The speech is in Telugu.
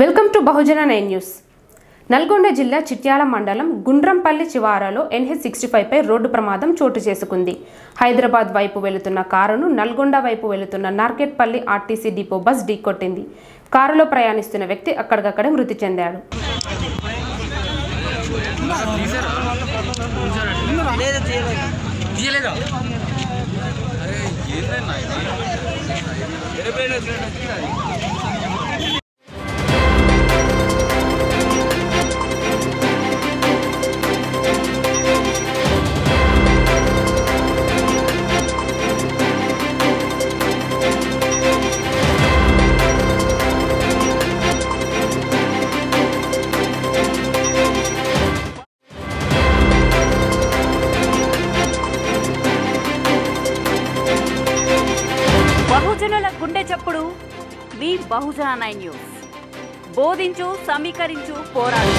Welcome to Bahujana nine news. Nalgonda జిల్లా చిట్యాల మండలం గుండ్రంపల్లి చివారాలో ఎన్హెచ్ సిక్స్టీ పై రోడ్డు ప్రమాదం చోటు చేసుకుంది. హైదరాబాద్ వైపు వెళుతున్న కారును నల్గొండ వైపు వెళుతున్న నార్కెట్పల్లి ఆర్టీసీ డిపో బస్ ఢీకొట్టింది కారులో ప్రయాణిస్తున్న వ్యక్తి అక్కడికక్కడే మృతి చెందాడు. అరే ఏంటన్నా గుండె చప్పుడు. మీ బహుజన న్యూస్. బోధించు సమీకరించు పోరాడు.